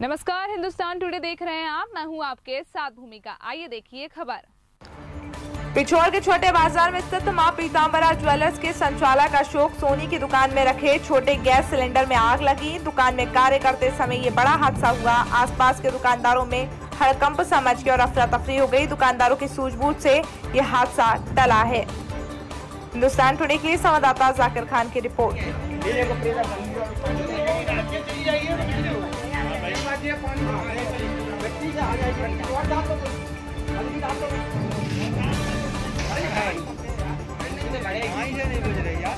नमस्कार, हिंदुस्तान टुडे देख रहे हैं आप। मैं हूँ आपके साथ भूमिका। आइए देखिए खबर। पिछोर के छोटे बाज़ार में स्थित माँ पीताम्बरा ज्वेलर्स के संचालक अशोक सोनी की दुकान में रखे छोटे गैस सिलेंडर में आग लगी। दुकान में कार्य करते समय ये बड़ा हादसा हुआ। आसपास के दुकानदारों में हड़कंप, समझ के और अफरा तफरी हो गई। दुकानदारों की सूझबूझ से ये हादसा टला है। हिंदुस्तान टुडे के संवाददाता जाकिर खान की रिपोर्ट। नहीं बज रही यार